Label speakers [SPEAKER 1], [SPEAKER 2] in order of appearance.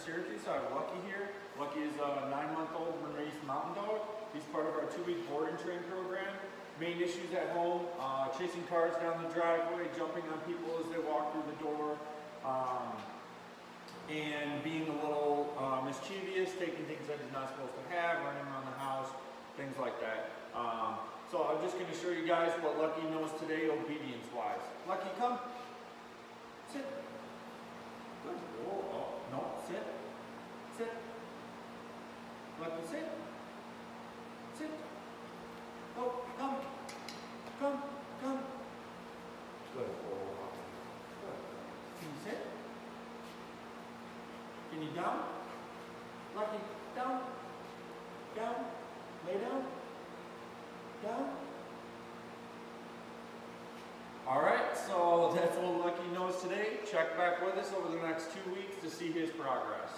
[SPEAKER 1] Syracuse. I have Lucky here. Lucky is a nine month old and mountain dog. He's part of our two week board and train program. Main issues at home, uh, chasing cars down the driveway, jumping on people as they walk through the door, um, and being a little uh, mischievous, taking things that he's not supposed to have, running around the house, things like that. Um, so I'm just going to show you guys what Lucky knows today obedience wise. Lucky, come. Sit. Good. Oh, no, sit. Sit. Lucky, sit. Sit. Oh, come. Come. Come. Good. Oh, good. Can you sit? Can you down? Lucky, down. Down. Lay down. Down. So that's what Lucky knows today. Check back with us over the next two weeks to see his progress.